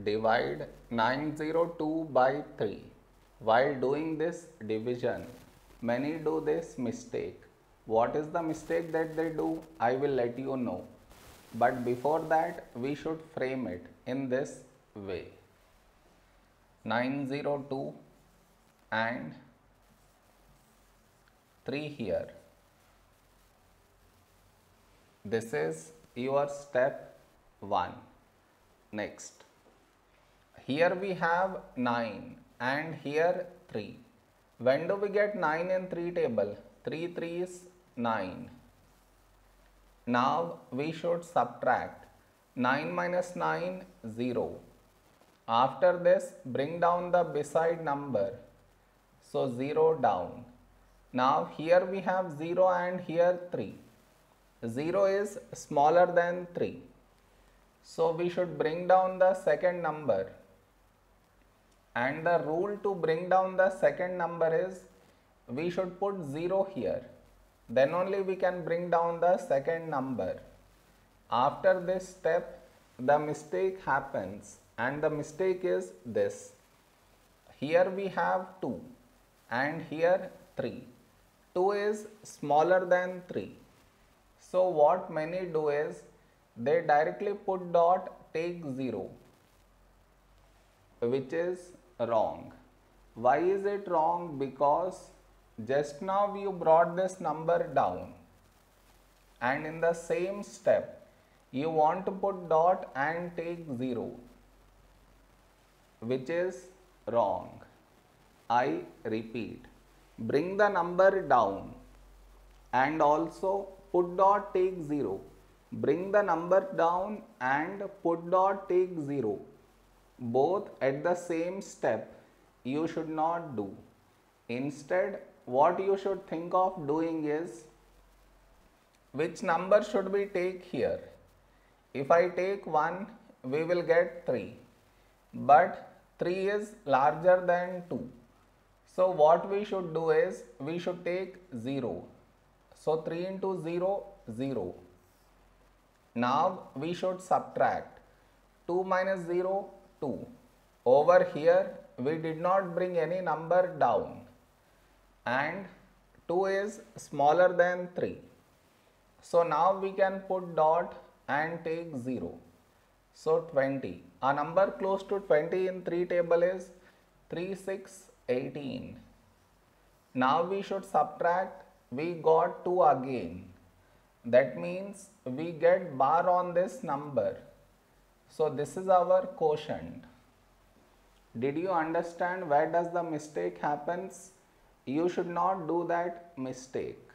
divide 902 by 3 while doing this division many do this mistake. What is the mistake that they do? I will let you know. But before that we should frame it in this way. 902 and 3 here. This is your step 1 next here we have 9 and here 3. When do we get 9 in 3 table? 3 3 is 9. Now we should subtract 9 minus 9 0. After this bring down the beside number. So 0 down. Now here we have 0 and here 3. 0 is smaller than 3. So we should bring down the second number and the rule to bring down the second number is we should put 0 here. Then only we can bring down the second number. After this step the mistake happens. And the mistake is this. Here we have 2 and here 3 2 is smaller than 3 so what many do is they directly put dot take 0 which is wrong. Why is it wrong? Because just now you brought this number down and in the same step you want to put dot and take 0 which is wrong. I repeat bring the number down and also put dot take 0 bring the number down and put dot take 0 both at the same step you should not do. Instead, what you should think of doing is which number should we take here? If I take 1, we will get 3. But 3 is larger than 2. So what we should do is we should take 0. So 3 into 0, 0. Now we should subtract 2 minus 0, 2. Over here we did not bring any number down and 2 is smaller than 3. So now we can put dot and take 0. So 20. A number close to 20 in 3 table is 3, 6, 18. Now we should subtract, we got 2 again. That means we get bar on this number. So this is our quotient. Did you understand where does the mistake happens? You should not do that mistake.